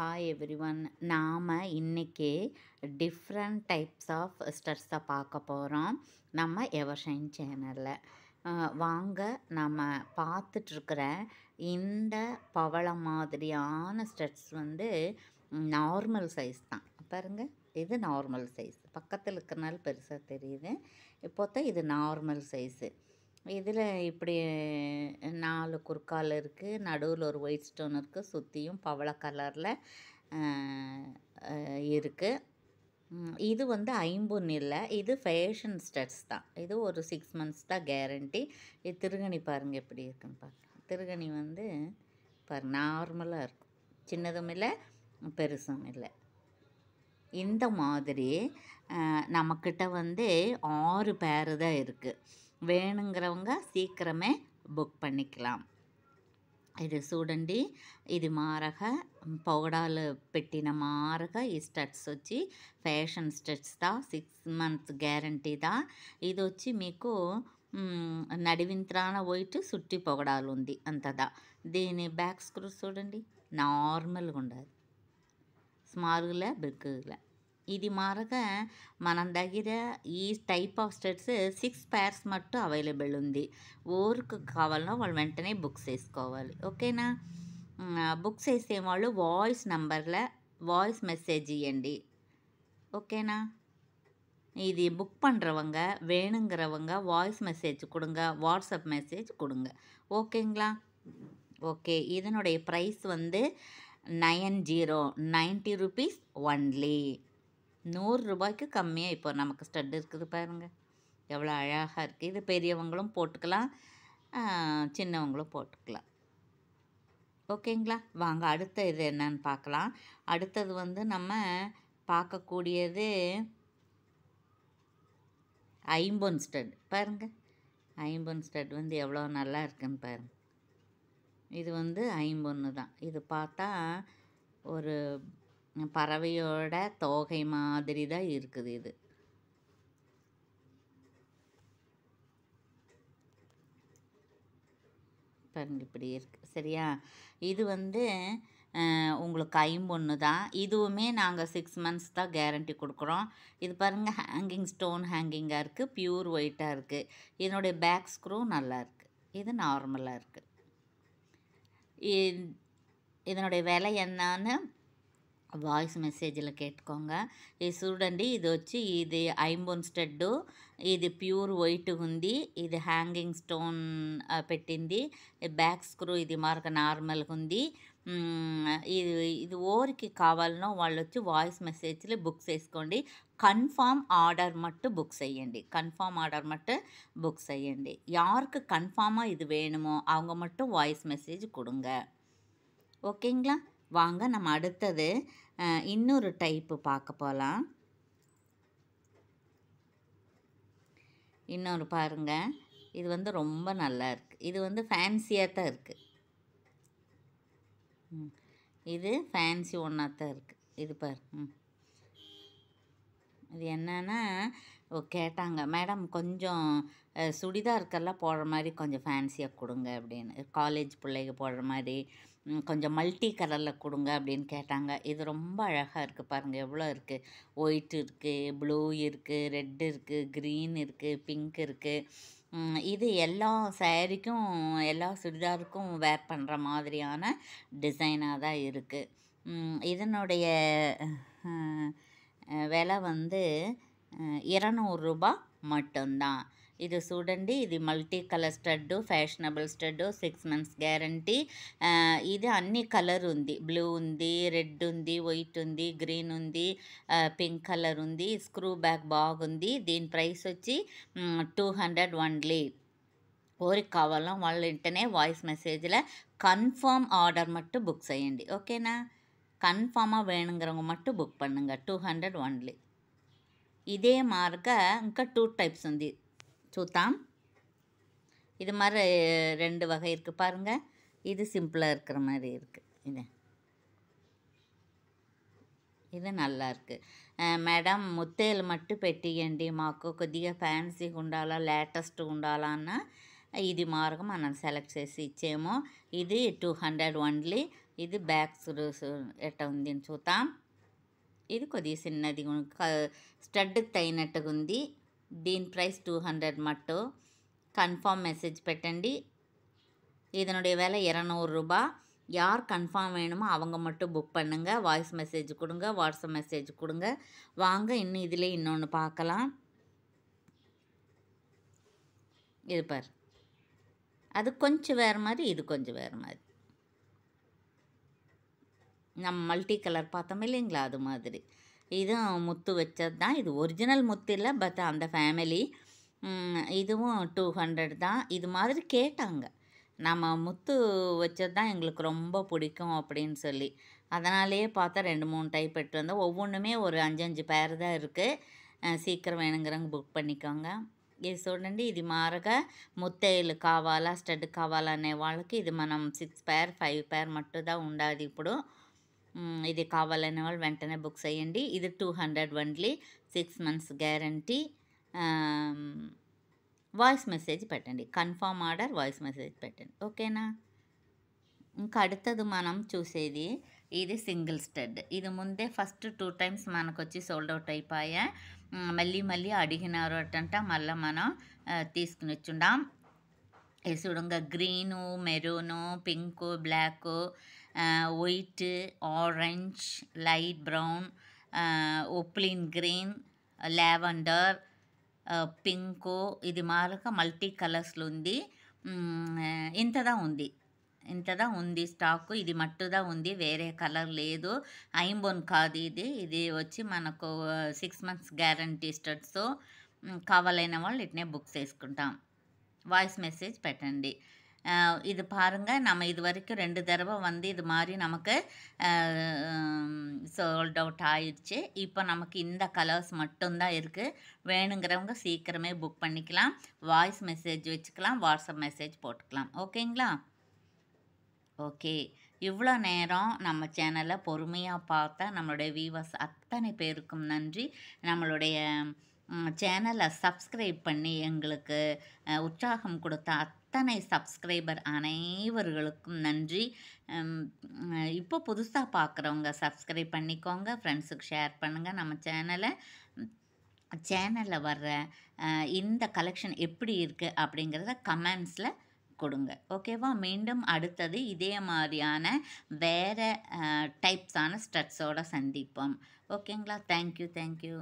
Hi every one நாம் இன்றைக்கி different types of ஸ்டர்ஸை பார்க்க போகிறோம் நம்ம எவர்ஷைன் சேனலில் வாங்க நம்ம பார்த்துட்ருக்கிற இந்த பவளம் மாதிரியான ஸ்டட்ஸ் வந்து நார்மல் சைஸ் தான். பாருங்க இது நார்மல் சைஸ் பக்கத்தில் இருக்கிறனால பெருசாக தெரியுது. இப்போத்தான் இது நார்மல் சைஸு இதில் இப்படி நாலு குறுக்கால் இருக்குது நடுவில் ஒரு ஒயிட் ஸ்டோன் இருக்குது சுற்றியும் பவள கலரில் இருக்குது இது வந்து ஐம்பொன் இல்லை இது ஃபேஷன் ஸ்டட்ஸ் தான். இது ஒரு சிக்ஸ் மந்த்ஸ் தான் கேரண்டி இது திருகணி பாருங்கள் எப்படி இருக்குன்னு பாருங்கள் திருகணி வந்து பாரு நார்மலாக இருக்கும். சின்னதும் இல்லை பெருசும் இல்லை. இந்த மாதிரி நம்மக்கிட்ட வந்து ஆறு பேர் தான் இருக்குது வேணுங்கிறவங்க சீக்கிரமே புக் பண்ணிக்கலாம் ఇది చూడండి ఇది మారగ పౌడాలు పెట్టిన మారగ ఈ స్టడ్స్ వచ్చి ఫ్యాషన్ స్టడ్స్ దా సిక్స్ మంత్స్ గ్యారంటీ దా ఇది వచ్చి మీకు నడివింత్రాన వైట్ సుట్టి పొగడాలు ఉంది అంతదా దీని బ్యాక్ స్క్రూ చూడండి నార్మల్గా ఉండదు స్మాల్గా బిగ్గా ఇది మారగా మన దగ్గర ఈ type of studs six pairs మట్టు అవైలబుల్ ఉంది ఊరికి కావాలన్నా వాళ్ళు వెంటనే బుక్ చేసుకోవాలి ఓకేనా బుక్ చేసే వాళ్ళు వాయిస్ నంబర్లో வாய்ஸ் மெசேஜ் இயண்டி ஓகேண்ணா இது புக் பண்ணுறவங்க வேணுங்கிறவங்க வாய்ஸ் மெசேஜ் கொடுங்க வாட்ஸ்அப் மெசேஜ் கொடுங்க ஓகேங்களா ஓகே இதனுடைய ப்ரைஸ் வந்து nine zero ninety rupees only நூறு ரூபாய்க்கு கம்மியாக இப்போ நமக்கு ஸ்டட் இருக்குது பாருங்கள் எவ்வளோ அழகாக இருக்குது இது பெரியவங்களும் போட்டுக்கலாம். சின்னவங்களும் போட்டுக்கலாம். ஓகேங்களா? வாங்க அடுத்த இது என்னன்னு பார்க்கலாம். அடுத்தது வந்து நம்ம பார்க்கக்கூடியது ஐம்பொன் ஸ்டட். பாருங்கள் ஐம்பொன் ஸ்டட் வந்து எவ்வளோ நல்லா இருக்குன்னு பாருங்கள் இது வந்து ஐம்பொன்று தான். இது பார்த்தா ஒரு பறவையோட தோகை மாதிரி தான் இருக்குது இது. பாருங்க இப்படி இருக்குது சரியா? இது வந்து உங்களுக்கு ஐம்பொன்று தான். இதுவுமே நாங்கள் சிக்ஸ் மந்த்ஸ் தான் கேரண்டி கொடுக்குறோம். இது பாருங்கள் ஹேங்கிங் ஸ்டோன் ஹேங்கிங்காக இருக்குது ப்யூர் ஒயிட்டாக இருக்குது இதனுடைய பேக் ஸ்க்ரூ நல்லா இருக்குது இது நார்மலாக இருக்குது இதனுடைய விலை என்னன்னு వాయిస్ మెసేజ్లో కేట్టుకోంగ ఇది చూడండి ఇది వచ్చి ఇది ఐంబోన్ స్టెడ్ ఇది ప్యూర్ వైట్ ఉంది ఇది హ్యాంగింగ్ స్టోన్ పెట్టింది బ్యాక్ స్క్రూ ఇది మార్క నార్మల్గా ఉంది ఇది ఇది ఓరికి కావాలనో వాళ్ళు వచ్చి వాయిస్ మెసేజ్లో బుక్ చేసుకోండి கன்ஃபார்ம் ஆர்டர் மட்டும் புக் செய்யண்டி கன்ஃபார்ம் ஆர்டர் மட்டும் புக் செய்யண்டி யாருக்கு கன்ஃபார்மாக இது வேணுமோ அவங்க மட்டும் வாய்ஸ் மெசேஜ் கொடுங்க ஓகேங்களா வாங்க நம்ம அடுத்தது இன்னொரு டைப்பு பார்க்க போகலாம் இன்னொரு பாருங்கள் இது வந்து ரொம்ப நல்லா இருக்குது இது வந்து ஃபேன்சியாக தான் இருக்குது இது ஃபேன்சி ஒன்றா தான் இருக்குது இது பாரு. ம். இது என்னென்னா கேட்டாங்க. மேடம் கொஞ்சம் சுடிதாருக்கெல்லாம் போடுற மாதிரி கொஞ்சம் ஃபேன்சியாக கொடுங்க அப்படின்னு. காலேஜ் பிள்ளைங்க போடுற மாதிரி. கொஞ்சம் மல்டி கலரில் கொடுங்க அப்படின்னு கேட்டாங்க. இது ரொம்ப அழகாக இருக்குது பாருங்கள் எவ்வளோ இருக்குது ஒயிட் இருக்குது ப்ளூ இருக்குது ரெட் இருக்குது க்ரீன் இருக்குது பிங்க் இருக்குது இது எல்லா சேரீக்கும் எல்லா சுடிதாருக்கும் வேர் பண்ணுற மாதிரியான டிசைனாக தான் இருக்குது இதனுடைய விலை வந்து இரநூறுபா மட்டும்தான். ఇది చూడండి ఇది multi colour stud fashionable stud six months guarantee ఇది అన్ని కలర్ ఉంది బ్లూ ఉంది రెడ్ ఉంది వైట్ ఉంది గ్రీన్ ఉంది పింక్ కలర్ ఉంది స్క్రూ బ్యాక్ బాగుంది దీని ప్రైస్ వచ్చి టూ హండ్రెడ్ ஒன்லி ஓருக்கு కావాలో వాళ్ళు వెంటనే வாய்ஸ் மெசேஜில் கன்ஃபார்ம் ஆர்டர் மட்டும் புக் செய்யண்டி ஓகேண்ணா கன்ஃபார்மாக வேணுங்கிறவங்க மட்டும் புக் பண்ணுங்கள் టూ హండ్రెడ్ ఓన్లీ ఇదే మార్గా ఇంకా టూ టైప్స్ ఉంది చూద్దాం இது மாதிரி ரெண்டு வகை இருக்குது பாருங்கள் இது சிம்பிளாக இருக்கிற மாதிரி இருக்குது இது ఇది నల్లా இருக்குது మేడం ముత్తేలు మట్టు పెట్టియండి మాకు కొద్దిగా ఫ్యాన్సీగా ఉండాలా లేటెస్ట్ ఉండాలా అన్న ఇది మార్గం మనం సెలెక్ట్ చేసి ఇచ్చేమో ఇది టూ హండ్రెడ్ ఓన్లీ ఇది బ్యాక్ సురు ఎట్ట ఉంది అని చూద్దాం ఇది కొద్దిగా చిన్నది స్టడ్కి తగినట్టుగా ఉంది దీని ప్రైస్ டூ ஹண்ட்ரட் மட்டும் கன்ஃபார்ம் மெசேஜ் పెట్టండి இதனுடைய விலை இரநூறு ரூபாய் யார் கன்ஃபார்ம் வேணுமோ அவங்க மட்டும் புக் பண்ணுங்க வாய்ஸ் மெசேஜ் கொடுங்க வாட்ஸ்அப் மெசேஜ் கொடுங்க வாங்க இன்னும் இதிலே இன்னொன்று பார்க்கலாம் இது பார் அது கொஞ்சம் வேறு மாதிரி இது கொஞ்சம் வேறு மாதிரி நம்ம மல்டி கலர் பார்த்தோம் இல்லைங்களா அது மாதிரி இதுவும் முத்து வச்சது தான் இது ஒரிஜினல் முத்து இல்லை பட் அந்த ஃபேமிலி இதுவும் டூ ஹண்ட்ரட் தான் இது மாதிரி கேட்டாங்க நம்ம முத்து வச்சது தான் எங்களுக்கு ரொம்ப பிடிக்கும் அப்படின்னு சொல்லி அதனாலேயே பார்த்தா ரெண்டு மூணு டைப் எடுத்து வந்தோம் ஒவ்வொன்றுமே ஒரு அஞ்சு அஞ்சு பேர் தான் இருக்குது సీక్రం వేణంగరంగా బుక్ పన్నికోంగ ఇది చూడండి ఇది మారగా ముత్తైలు కావాలా స్టడ్ కావాలా అనే వాళ్ళకి ఇది మనం సిక్స్ పేర్ ఫైవ్ పేర్ మట్టుదా ఉండాలి ఇప్పుడు మ్, ఇది కావాలనే వాళ్ళు వెంటనే బుక్ చేయండి ఇది two hundred only six months guarantee voice message పెట్టండి కన్ఫర్మ్ ఆర్డర్ వాయిస్ మెసేజ్ పెట్టండి ఓకేనా ఇంకా அடுத்தது మనం చూసేది ఇది సింగిల్ స్టడ్ ఇది ముందే ఫస్ట్ టూ టైమ్స్ మనకు వచ్చి సోల్డ్ అవుట్ అయిపోయా మ్, మళ్ళీ మళ్ళీ అడిగినారు అటంట మళ్ళీ మనం ఆ, తీసుకుని వచ్చుండాం ఇది చూడంగా green maroon pink black white orange light brown ఒప్లిన్ green lavender pink ఇది మారక మల్టీ కలర్స్లో ఉంది మ్, ఇంతదా ఉంది ఇంతదా ఉంది స్టాకు ఇది మట్టుదా ఉంది వేరే కలర్ లేదు ఐంబోన్ కాదు ఇది ఇది వచ్చి మనకు సిక్స్ మంత్స్ గ్యారంటీ స్టడ్స్ కావాలైన వాళ్ళు ఇట్నే బుక్ చేసుకుంటాం வாய்ஸ் மெசேஜ் పెట్టండి ஆ, இது பாருங்க நம்ம இது வரைக்கும் ரெண்டு தடவை வந்து இது மாதிரி நமக்கு சோல்ட் அவுட் ஆயிடுச்சு. இப்போ நமக்கு இந்த கலர்ஸ் மட்டும்தான் இருக்குது வேணுங்கிறவங்க சீக்கிரமே புக் பண்ணிக்கலாம். வாய்ஸ் மெசேஜ் வச்சுக்கலாம் வாட்ஸ்அப் மெசேஜ் போட்டுக்கலாம். ஓகேங்களா? ஓகே. இவ்வளோ நேரம் நம்ம சேனலை பொறுமையாக பார்த்தா நம்மளுடைய வியூவர்ஸ் அத்தனை பேருக்கும் நன்றி. நம்மளுடைய சேனலை சப்ஸ்கிரைப் பண்ணி எங்களுக்கு உற்சாகம் கொடுத்த அத்தனை சப்ஸ்கிரைபர் அனைவர்களுக்கும் நன்றி. இப்போ புதுசாக பார்க்குறவங்க சப்ஸ்கிரைப் பண்ணிக்கோங்க. ஃப்ரெண்ட்ஸுக்கு ஷேர் பண்ணுங்கள் நம்ம சேனலை சேனலில் வர்ற இந்த கலெக்ஷன் எப்படி இருக்குது அப்படிங்கிறத கமெண்ட்ஸில் கொடுங்க. ஓகேவா மீண்டும் அடுத்தது இதே மாதிரியான வேறு டைப்ஸான ஸ்ட்ரெட்ஸோடு சந்திப்போம். ஓகேங்களா தேங்க்யூ தேங்க்யூ